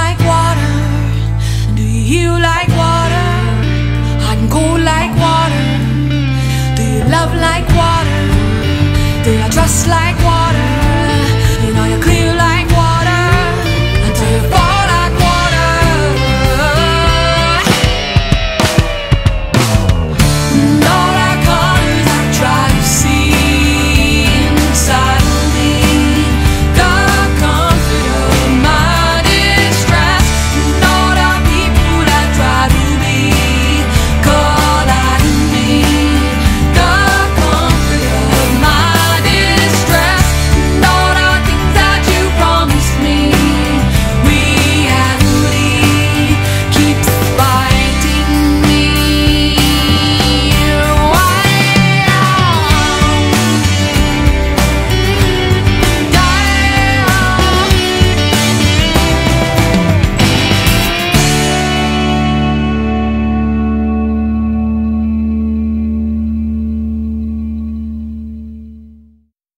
like water? Do you like water? I can go like water. Do you love like water? Do I dress like water?